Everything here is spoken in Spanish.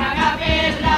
Haga